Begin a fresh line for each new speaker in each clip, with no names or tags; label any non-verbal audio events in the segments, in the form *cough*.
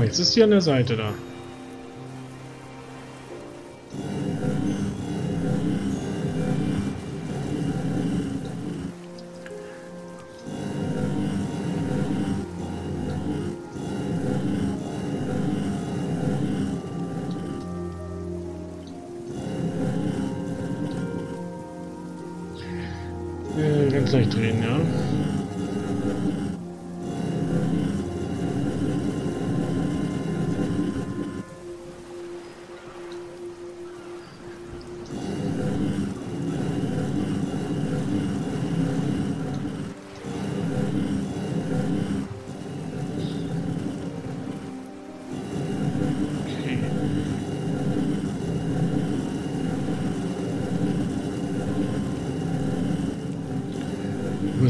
mal, jetzt ist sie an der Seite da.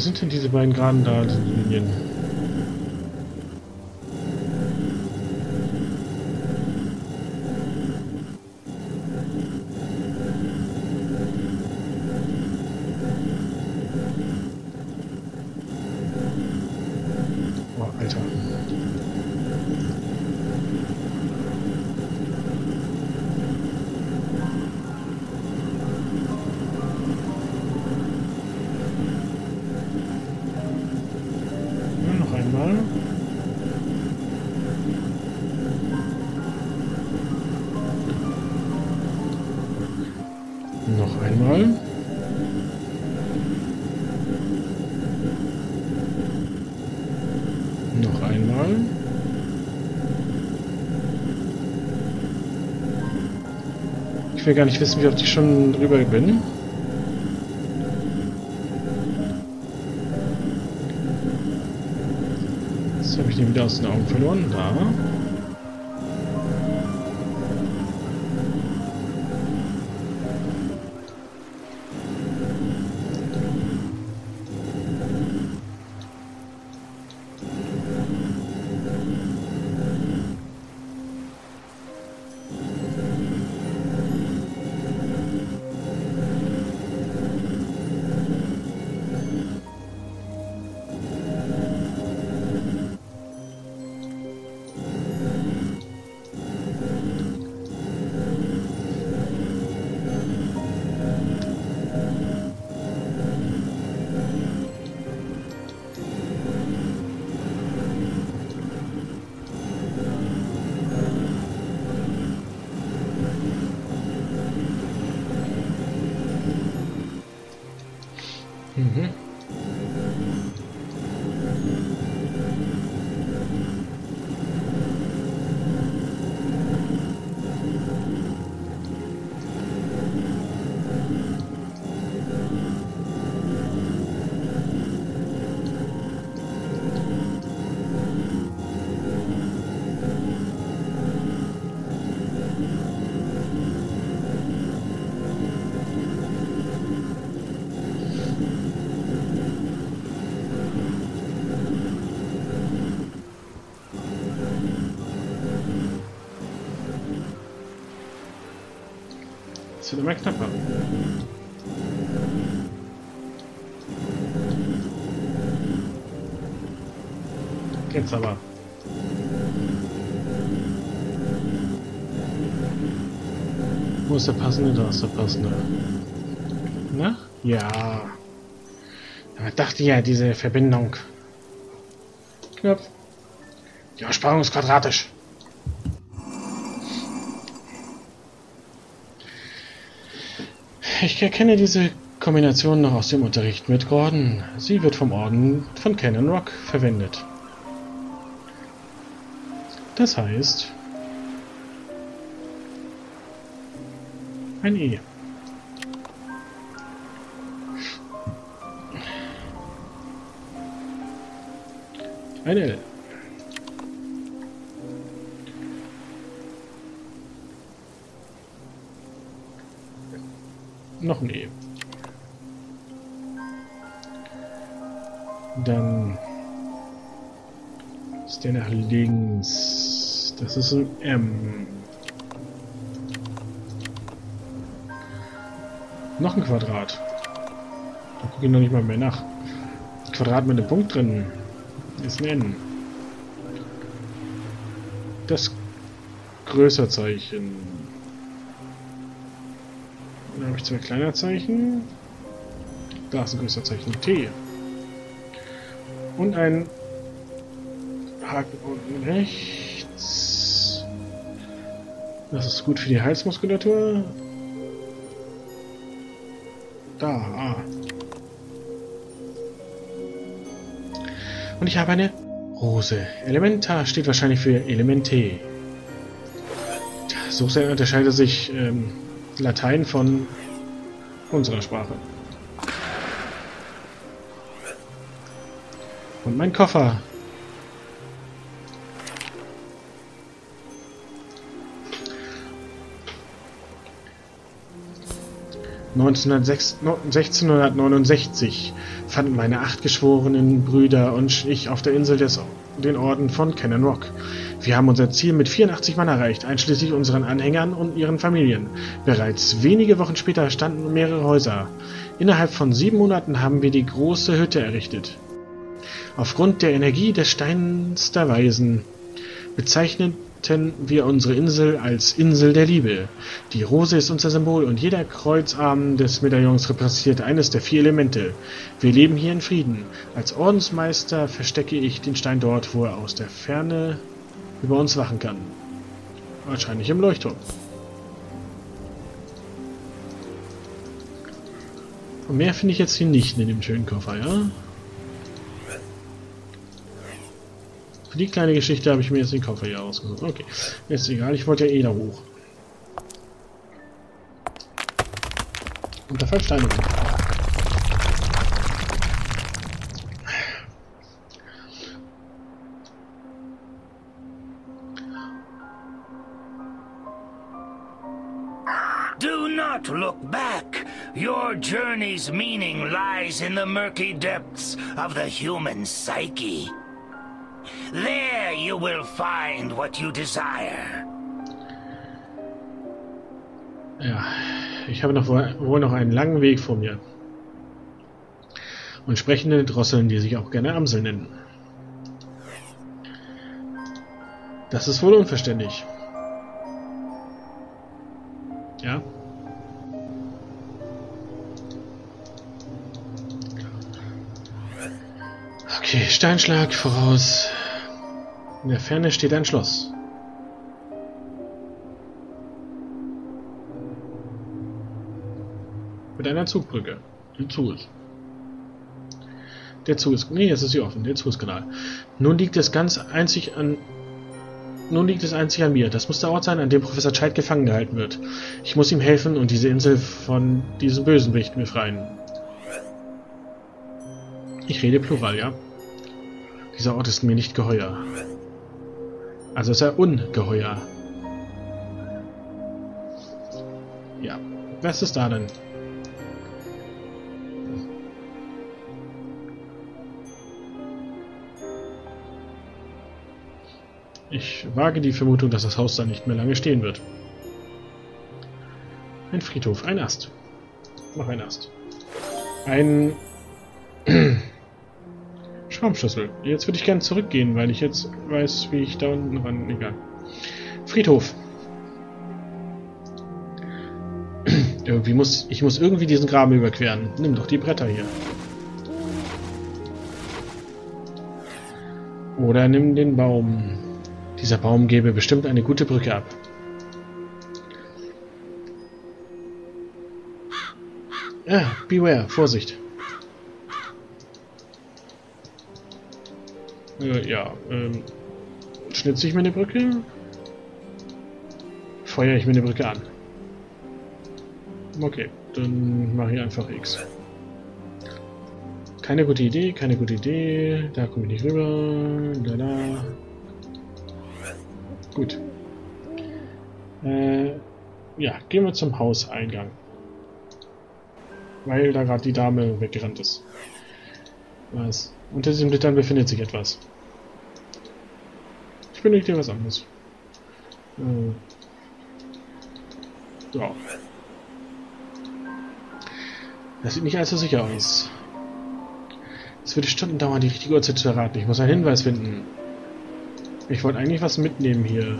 Wo sind denn diese beiden geraden da, diese Linien? Ich will gar nicht wissen, wie oft ich schon drüber bin. Jetzt habe ich den wieder aus den Augen verloren. Da. Wird immer knapper. Jetzt aber. Wo ist der passende? Da ist der passende. Na? Ja. Da dachte ja, diese Verbindung. Knopf. Die Aussparung ist quadratisch. Ich erkenne diese Kombination noch aus dem Unterricht mit Gordon. Sie wird vom Orden von Cannon Rock verwendet. Das heißt... Ein E. Ein L. Noch ein E. Dann ist der nach links. Das ist ein M. Noch ein Quadrat. Da gucke ich noch nicht mal mehr nach. Quadrat mit einem Punkt drin. Ist ein N. das Größerzeichen. Dann habe ich zwei kleiner Zeichen. Da ist ein Größerzeichen T. Und ein Haken unten rechts. Das ist gut für die Halsmuskulatur. Da, ah. Und ich habe eine Rose. Elementa steht wahrscheinlich für Elemente. So sehr unterscheidet sich ähm, Latein von unserer Sprache. Und mein Koffer. 1669 fanden meine acht geschworenen Brüder und ich auf der Insel des, den Orden von Cannon Rock. Wir haben unser Ziel mit 84 Mann erreicht, einschließlich unseren Anhängern und ihren Familien. Bereits wenige Wochen später standen mehrere Häuser. Innerhalb von sieben Monaten haben wir die große Hütte errichtet. Aufgrund der Energie des Steins der Weisen bezeichnet wir unsere Insel als Insel der Liebe. Die Rose ist unser Symbol und jeder Kreuzarm des Medaillons repräsentiert eines der vier Elemente. Wir leben hier in Frieden. Als Ordensmeister verstecke ich den Stein dort, wo er aus der Ferne über uns wachen kann. Wahrscheinlich im Leuchtturm. Und mehr finde ich jetzt hier nicht in dem schönen Koffer, ja? Für die kleine Geschichte habe ich mir jetzt den Koffer hier ausgesucht. Okay, ist egal, ich wollte ja eh da hoch. Und da
not look back. Your journey's meaning lies in the murky depths of the human psyche. There you will find what you desire.
Ja, ich habe noch wohl noch einen langen Weg vor mir. Und sprechende Drosseln, die sich auch gerne Amsel nennen. Das ist wohl unverständlich. Ja. Okay, Steinschlag voraus. In der Ferne steht ein Schloss. Mit einer Zugbrücke, die zu ist. Der Zug ist... Nee, jetzt ist sie offen. Der Zug ist Kanal. Nun liegt es ganz einzig an... Nun liegt es einzig an mir. Das muss der Ort sein, an dem Professor Child gefangen gehalten wird. Ich muss ihm helfen und diese Insel von diesem Bösenwicht befreien. Ich rede plural, ja? Dieser Ort ist mir nicht geheuer. Also ist er ungeheuer. Ja. Was ist da denn? Ich wage die Vermutung, dass das Haus da nicht mehr lange stehen wird. Ein Friedhof, ein Ast. Noch ein Ast. Ein Schraubenschlüssel. Jetzt würde ich gerne zurückgehen, weil ich jetzt weiß, wie ich da unten ran... Egal. Friedhof. *clears throat* irgendwie muss... Ich muss irgendwie diesen Graben überqueren. Nimm doch die Bretter hier. Oder nimm den Baum. Dieser Baum gebe bestimmt eine gute Brücke ab. Ah, beware, Vorsicht. Äh, ja, ähm, schnitze ich mir eine Brücke? Feuere ich mir eine Brücke an. Okay, dann mache ich einfach X. Keine gute Idee, keine gute Idee. Da komme ich nicht rüber. Da, da. Gut. Äh, ja, gehen wir zum Hauseingang. Weil da gerade die Dame weggerannt ist. Was? Unter diesen Blättern befindet sich etwas. Ich bin dir was anderes. Äh. Ja. Das sieht nicht allzu sicher aus. Es würde Stunden dauern, die richtige Uhrzeit zu erraten. Ich muss einen Hinweis finden. Ich wollte eigentlich was mitnehmen hier.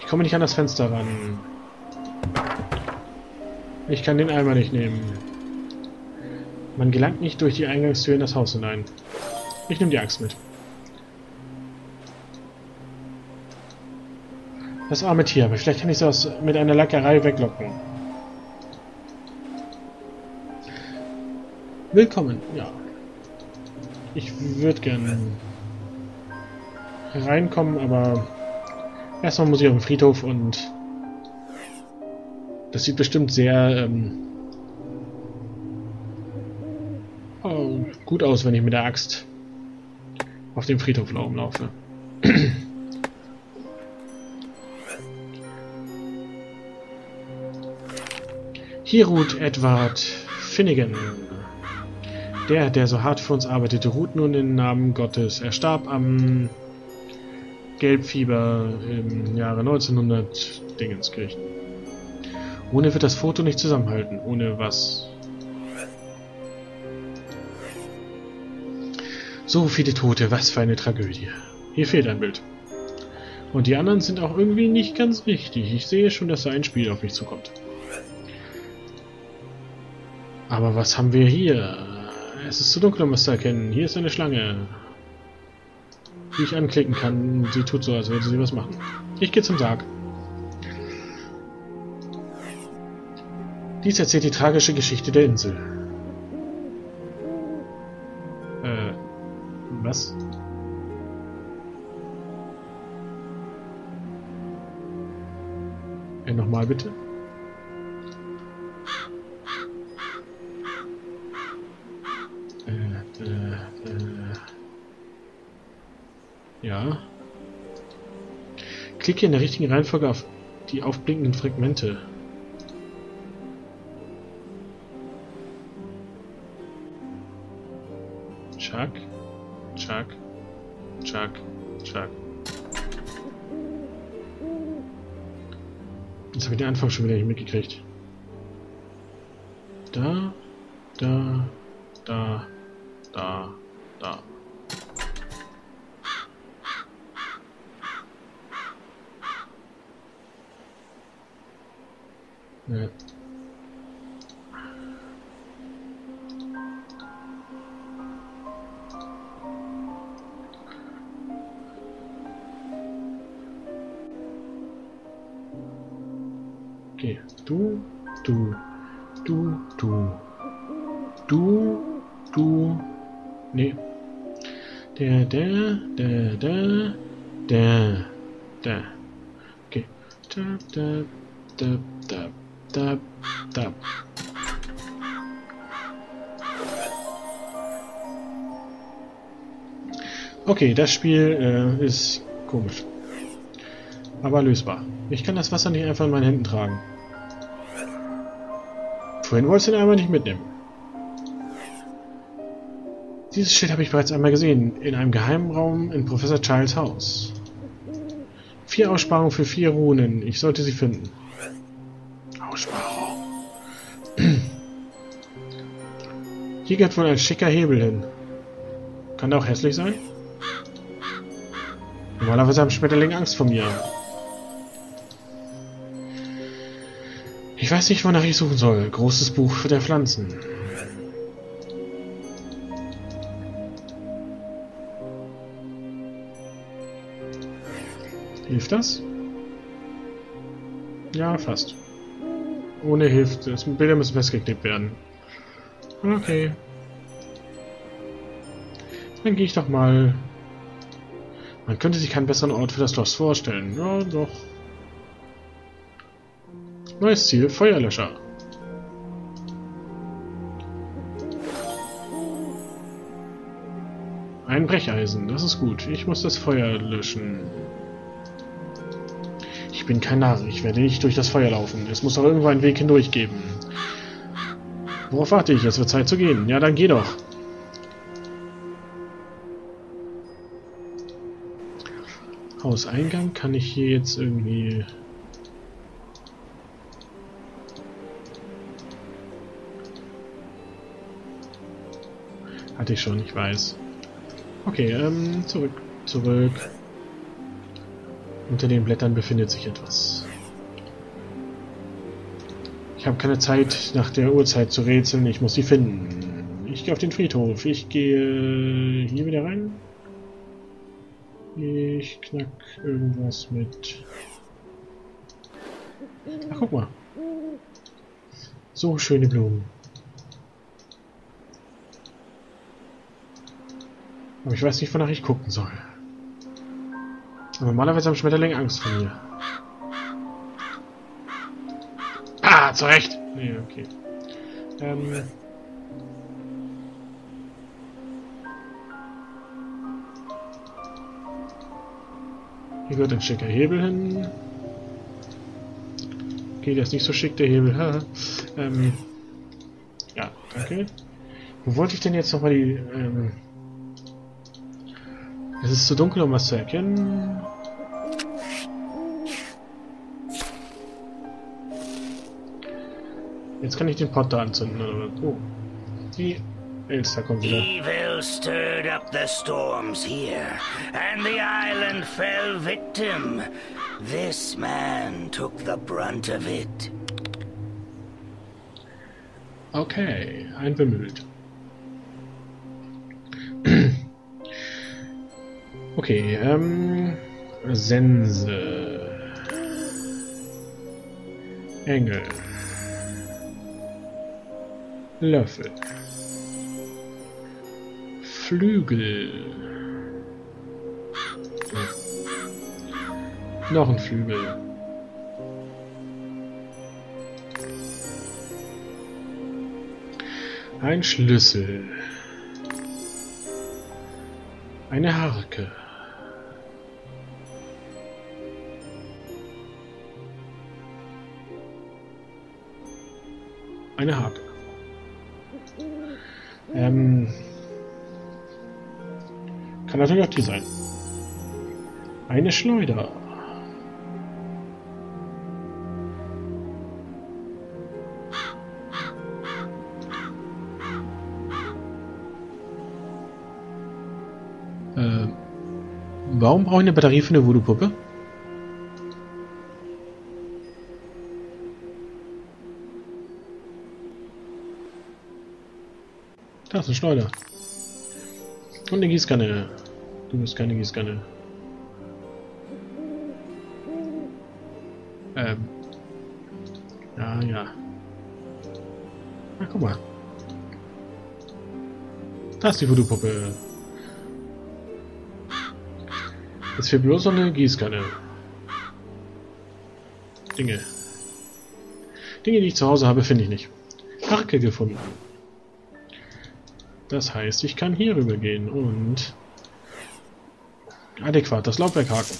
Ich komme nicht an das Fenster ran. Ich kann den Eimer nicht nehmen. Man gelangt nicht durch die Eingangstür in das Haus hinein. Ich nehme die Axt mit. Das arme Tier, aber vielleicht kann ich es mit einer Lackerei weglocken. Willkommen, ja. Ich würde gerne reinkommen, aber erstmal muss ich auf den Friedhof und das sieht bestimmt sehr ähm, oh, gut aus, wenn ich mit der Axt auf dem Friedhof laufe. Hier ruht Edward Finnegan. Der, der so hart für uns arbeitete, ruht nun im Namen Gottes. Er starb am Gelbfieber im Jahre 1900 Dingenskirchen. Ohne wird das Foto nicht zusammenhalten. Ohne was? So viele Tote, was für eine Tragödie. Hier fehlt ein Bild. Und die anderen sind auch irgendwie nicht ganz richtig. Ich sehe schon, dass da ein Spiel auf mich zukommt. Aber was haben wir hier? Es ist zu dunkel, um es zu erkennen. Hier ist eine Schlange, die ich anklicken kann. Sie tut so, als würde sie was machen. Ich gehe zum Sarg. Dies erzählt die tragische Geschichte der Insel. Was? Äh, nochmal bitte. Ja. Klicke in der richtigen Reihenfolge auf die aufblinkenden Fragmente. Chuck, Chuck, Chuck, Chuck. Jetzt habe ich den Anfang schon wieder nicht mitgekriegt. Da, da, da, da, Okay, du, du, du, du, du, du, nee. Der, der, der, der, der, der. Okay. Da, da, da, da. Da, da. Okay, das Spiel äh, ist komisch. Aber lösbar. Ich kann das Wasser nicht einfach in meinen Händen tragen. Vorhin wolltest du den einmal nicht mitnehmen. Dieses Schild habe ich bereits einmal gesehen, in einem geheimen Raum in Professor Childs Haus. Vier Aussparungen für vier Runen. Ich sollte sie finden. *clears throat* Hier geht wohl ein schicker Hebel hin. Kann der auch hässlich sein? Normalerweise haben Schmetterlinge Angst vor mir. Weiß nicht, wonach ich suchen soll. Großes Buch der Pflanzen. Hilft das? Ja, fast. Ohne hilft es. Bilder müssen festgeklebt werden. Okay. Dann gehe ich doch mal... Man könnte sich keinen besseren Ort für das Schloss vorstellen. Ja, doch. Neues Ziel, Feuerlöscher. Ein Brecheisen, das ist gut. Ich muss das Feuer löschen. Ich bin kein Narr, ich werde nicht durch das Feuer laufen. Es muss doch irgendwo einen Weg hindurch geben. Worauf warte ich? Es wird Zeit zu gehen. Ja, dann geh doch. Hauseingang kann ich hier jetzt irgendwie... Hatte ich schon, ich weiß. Okay, ähm, zurück, zurück. Unter den Blättern befindet sich etwas. Ich habe keine Zeit, nach der Uhrzeit zu rätseln. Ich muss sie finden. Ich gehe auf den Friedhof. Ich gehe hier wieder rein. Ich knack irgendwas mit... Ach, guck mal. So schöne Blumen. Aber ich weiß nicht, wonach ich gucken soll. Normalerweise haben Schmetterlinge Angst vor mir. Ah, zu Recht! Nee, okay. Ähm... Hier gehört ein schicker Hebel hin. Okay, der ist nicht so schick, der Hebel. ähm, ja, danke. Wo wollte ich denn jetzt nochmal die... Ähm, es ist zu dunkel, um was zu erkennen. Jetzt kann ich den Pot da anzünden. Oh. Die Elster kommt wieder.
Evil stirred up the storms here, and the island fell victim. This man took the brunt of it.
Okay, ein bemüht. Okay, ähm... Sense. Engel. Löffel. Flügel. Noch ein Flügel. Ein Schlüssel. Eine Harke. Eine Harke. Ähm, kann natürlich auch die sein. Eine Schleuder. Äh, warum brauche ich eine Batterie für eine Voodoo-Puppe? Ist eine Schleuder. Und eine Gießkanne. Du bist keine Gießkanne. Ähm. Ja, ja. Ach, guck mal. Da ist die Voodoo-Puppe. Jetzt fehlt bloß noch eine Gießkanne. Dinge. Dinge, die ich zu Hause habe, finde ich nicht. Harke gefunden. Das heißt, ich kann hier rüber gehen und adäquat das Laufwerk haken.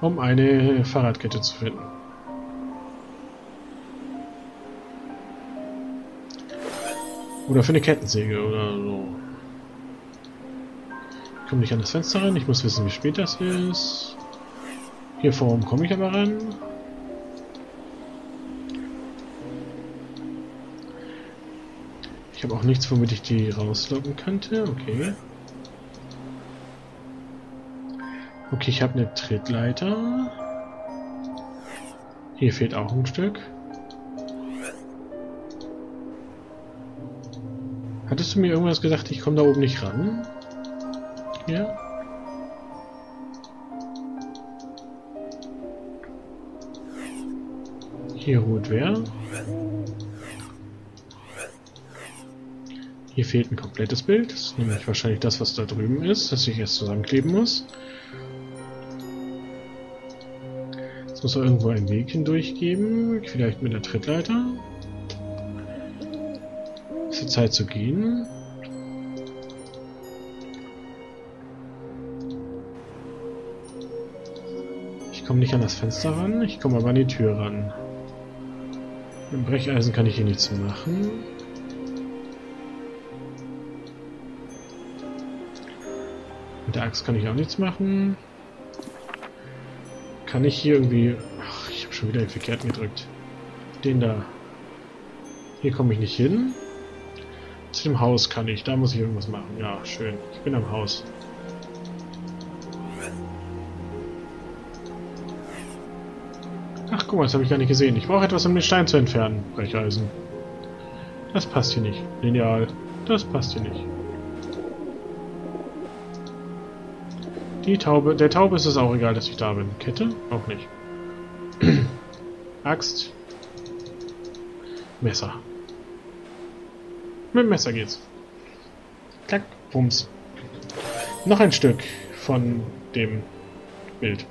Um eine Fahrradkette zu finden. Oder für eine Kettensäge oder so. Ich komme nicht an das Fenster ran. Ich muss wissen, wie spät das ist. Hier vorne komme ich aber ran. Ich habe auch nichts, womit ich die rauslocken könnte. Okay. Okay, ich habe eine Trittleiter. Hier fehlt auch ein Stück. Hattest du mir irgendwas gesagt, ich komme da oben nicht ran? Ja. Hier ruht wer? Hier fehlt ein komplettes Bild. Das ist nämlich wahrscheinlich das, was da drüben ist, das ich jetzt zusammenkleben muss. Jetzt muss er irgendwo einen Weg hindurch geben. Vielleicht mit der Trittleiter. Ist die Zeit zu gehen. Ich komme nicht an das Fenster ran, ich komme aber an die Tür ran. Mit dem Brecheisen kann ich hier nichts machen. Der Axt kann ich auch nichts machen. Kann ich hier irgendwie... Ach, ich habe schon wieder den verkehrten gedrückt. Den da. Hier komme ich nicht hin. Zu dem Haus kann ich. Da muss ich irgendwas machen. Ja, schön. Ich bin am Haus. Ach, guck mal, das habe ich gar nicht gesehen. Ich brauche etwas, um den Stein zu entfernen. Brecheisen. Das passt hier nicht. Lineal. Das passt hier nicht. Die Taube. Der Taube ist es auch egal, dass ich da bin. Kette? Auch nicht. *clears throat* Axt. Messer. Mit dem Messer geht's. Klack, Bums. Noch ein Stück von dem Bild.